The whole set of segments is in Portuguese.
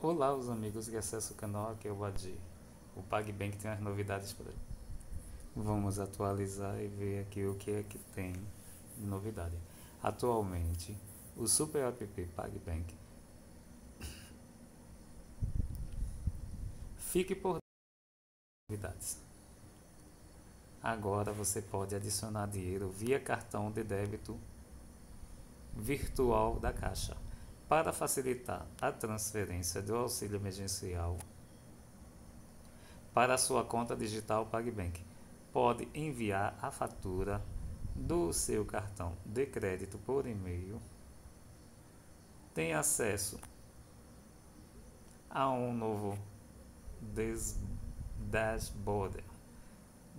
Olá, os amigos que acessam o canal, aqui é o Adi. O PagBank tem as novidades para Vamos atualizar e ver aqui o que é que tem de novidade. Atualmente, o Super App PagBank fique por novidades. Agora você pode adicionar dinheiro via cartão de débito virtual da Caixa para facilitar a transferência do auxílio emergencial para sua conta digital PagBank. Pode enviar a fatura do seu cartão de crédito por e-mail. Tem acesso a um novo dashboard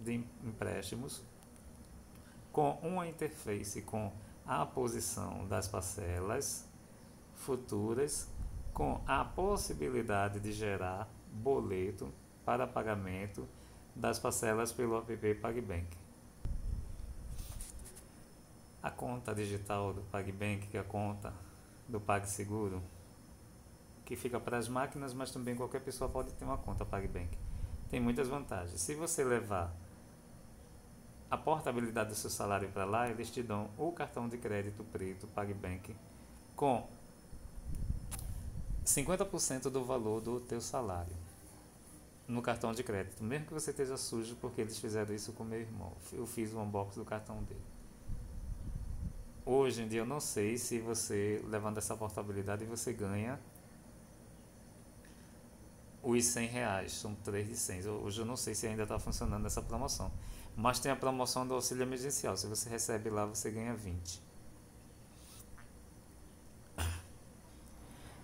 de empréstimos com uma interface com a posição das parcelas futuras com a possibilidade de gerar boleto para pagamento das parcelas pelo app PagBank. A conta digital do PagBank, que é a conta do PagSeguro, que fica para as máquinas, mas também qualquer pessoa pode ter uma conta PagBank. Tem muitas vantagens. Se você levar a portabilidade do seu salário para lá, eles te dão o cartão de crédito preto PagBank com 50% do valor do teu salário no cartão de crédito, mesmo que você esteja sujo, porque eles fizeram isso com meu irmão. Eu fiz o unboxing do cartão dele. Hoje em dia eu não sei se você levando essa portabilidade você ganha os 100 reais, são 3 de 100. Hoje eu não sei se ainda está funcionando essa promoção. Mas tem a promoção do auxílio emergencial. Se você recebe lá, você ganha 20.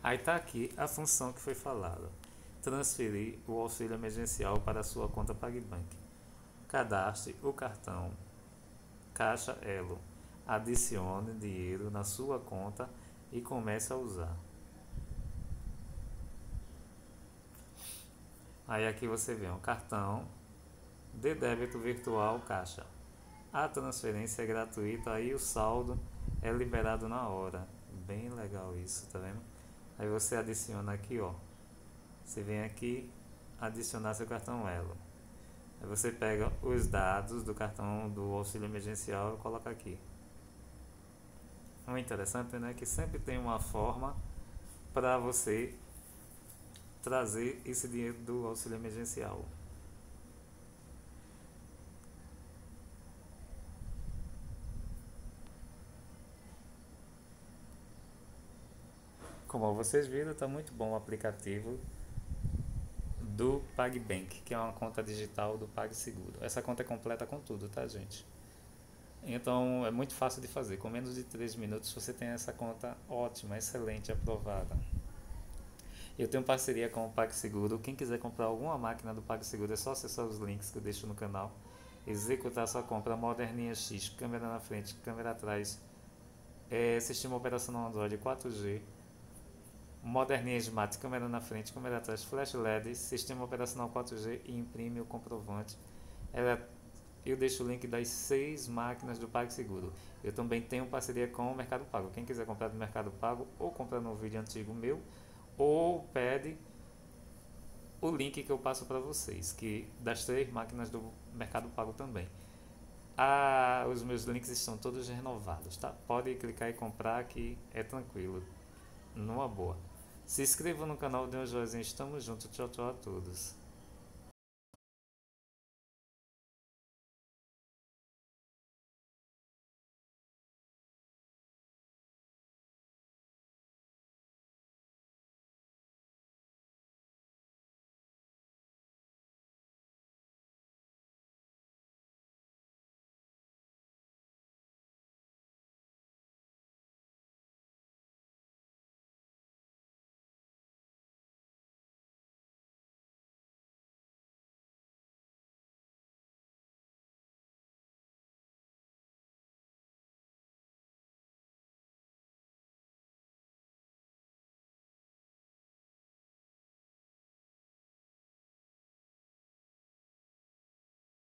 Aí está aqui a função que foi falada. Transferir o auxílio emergencial para a sua conta PagBank. Cadastre o cartão Caixa Elo. Adicione dinheiro na sua conta e comece a usar. Aí aqui você vê um cartão de débito virtual Caixa. A transferência é gratuita, aí o saldo é liberado na hora. Bem legal isso, tá vendo? Aí você adiciona aqui, ó. Você vem aqui adicionar seu cartão Elo. Aí você pega os dados do cartão do auxílio emergencial e coloca aqui. O interessante né, que sempre tem uma forma para você trazer esse dinheiro do auxílio emergencial. Como vocês viram, está muito bom o aplicativo do PagBank, que é uma conta digital do PagSeguro. Essa conta é completa com tudo, tá, gente? Então é muito fácil de fazer. Com menos de 3 minutos você tem essa conta ótima, excelente, aprovada. Eu tenho parceria com o PagSeguro. Quem quiser comprar alguma máquina do PagSeguro é só acessar os links que eu deixo no canal. Executar sua compra moderninha X, câmera na frente, câmera atrás, é, sistema operacional Android 4G moderninha Smart, câmera na frente, câmera atrás, flash LED, sistema operacional 4G e imprime o comprovante. Ela, eu deixo o link das seis máquinas do PagSeguro. Eu também tenho parceria com o Mercado Pago. Quem quiser comprar do Mercado Pago ou comprar no vídeo antigo meu, ou pede o link que eu passo para vocês, que das três máquinas do Mercado Pago também. Ah, os meus links estão todos renovados, tá? Pode clicar e comprar que é tranquilo, numa boa. Se inscreva no canal, dê um joinha, estamos juntos, tchau tchau a todos.